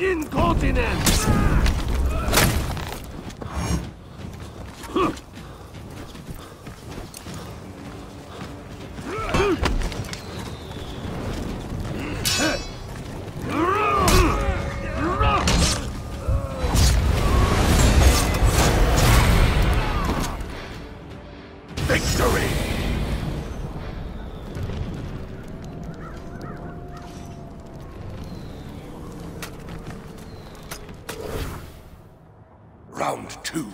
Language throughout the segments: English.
Incontinent! Round two.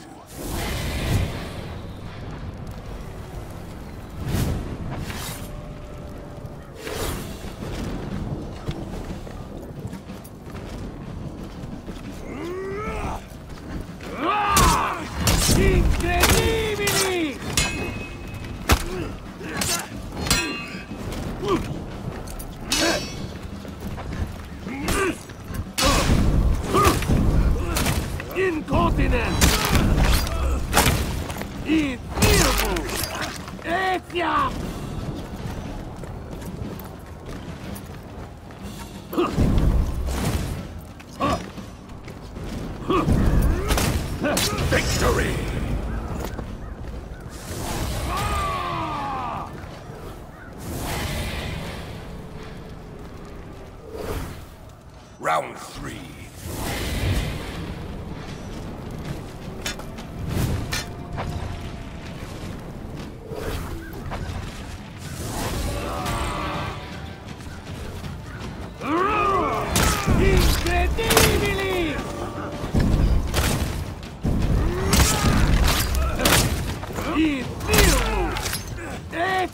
Polícia!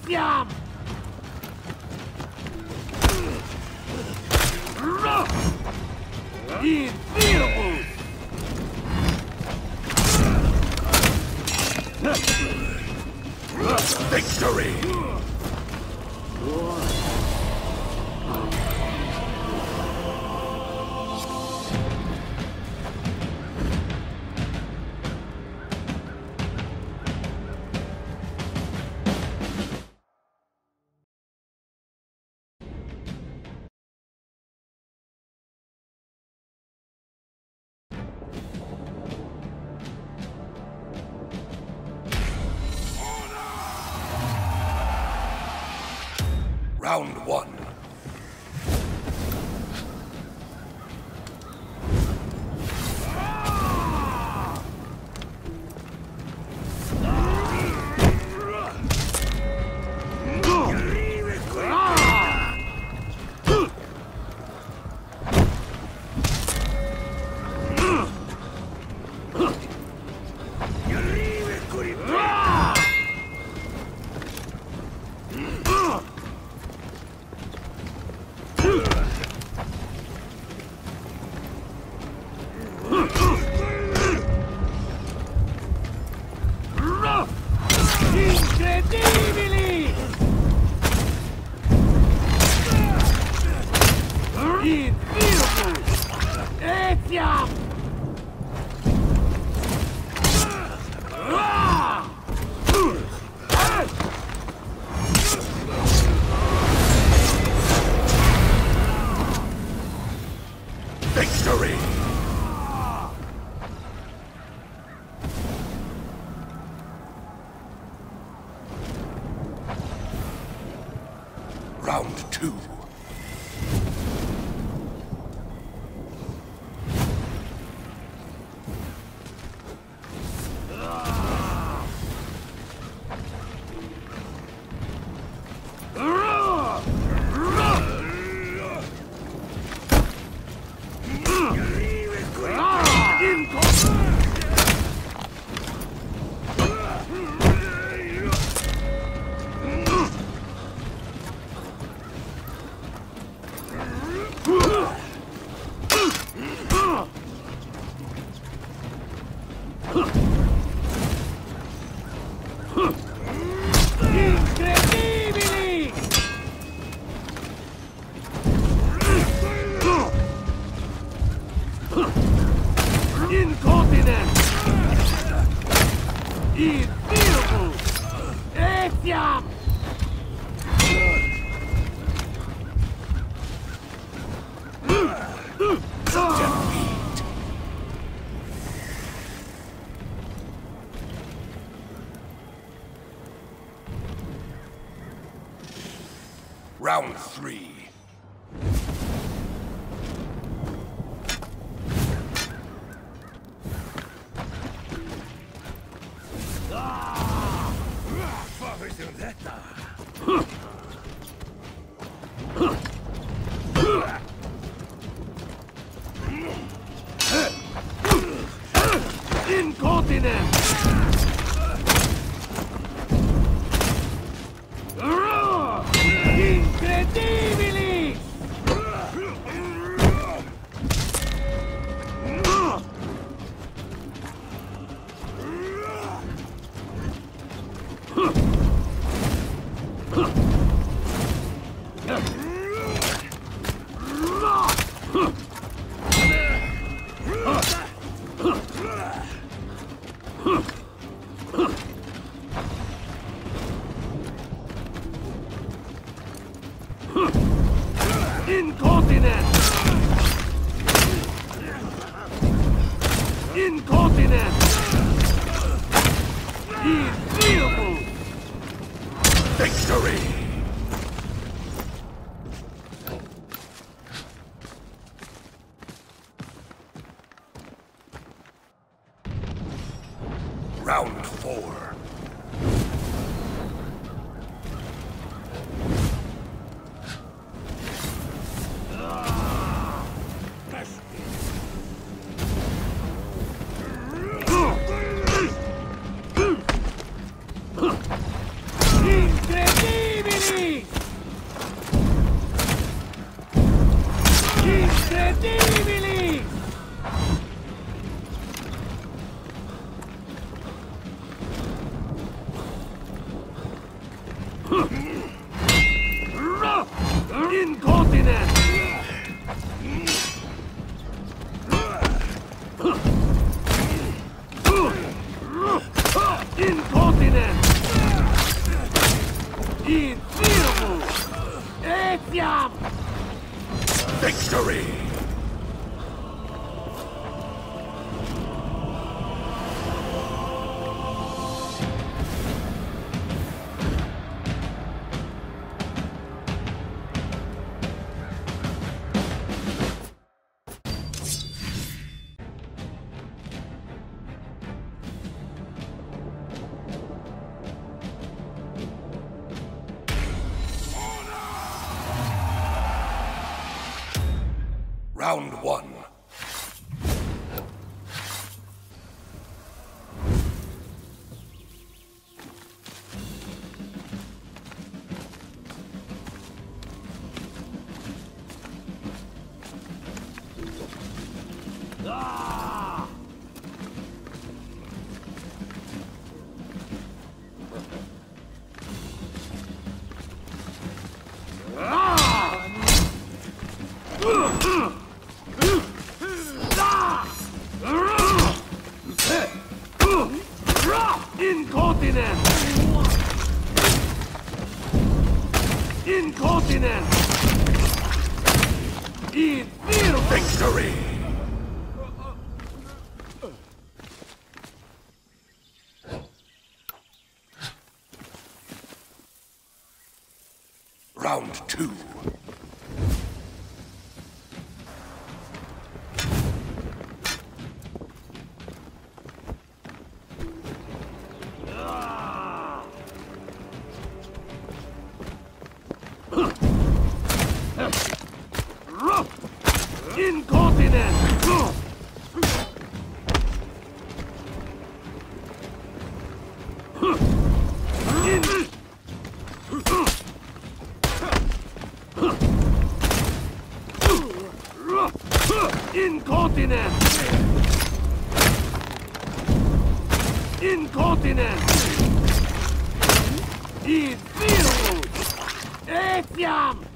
Etiam! Incredibili! Round two. Round three. Incontinent! Infirmus! Incontinent! Incontinent! Round two. Incontinent! Incontinent! Infirmus! Etiam!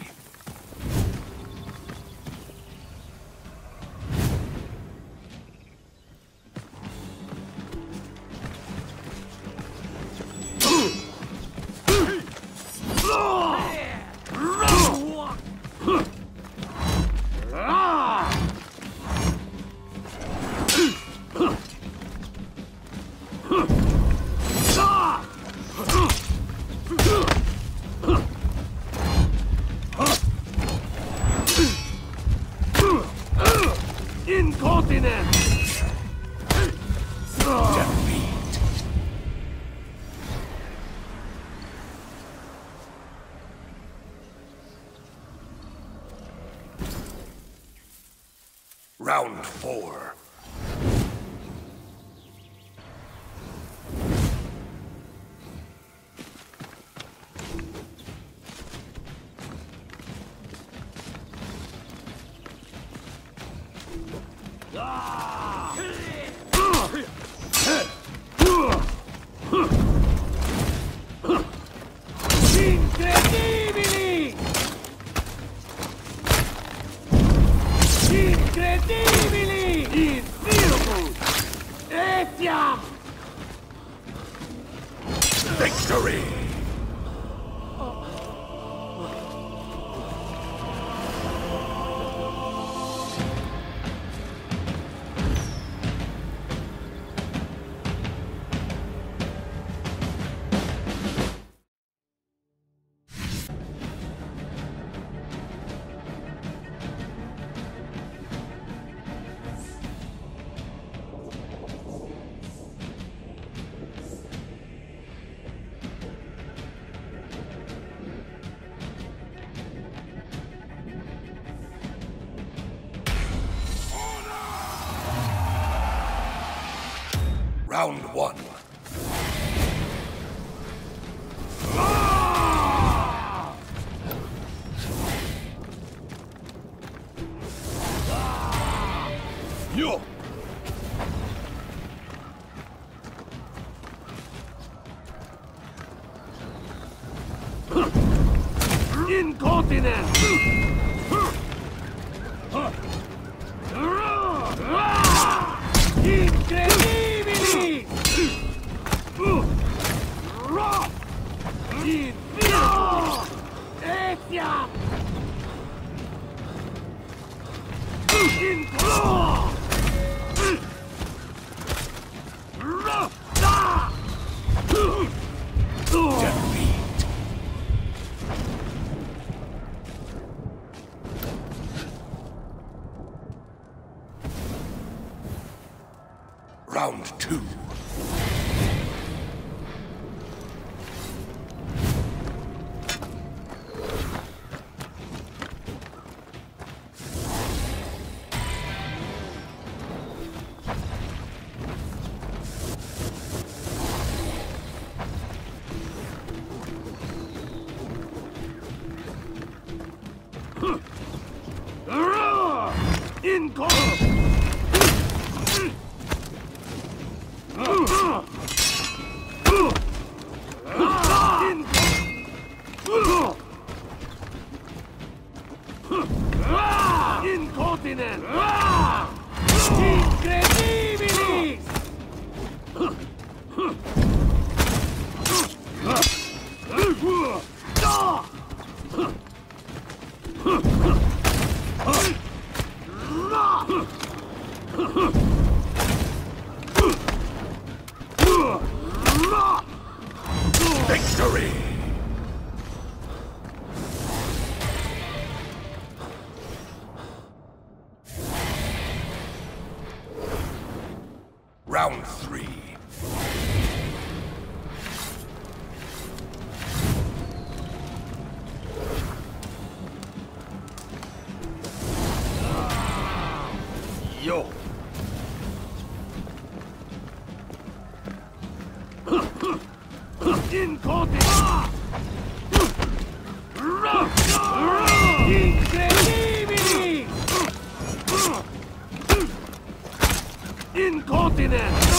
Round one. then! Round three. Incontinent!